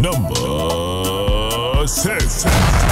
Number six.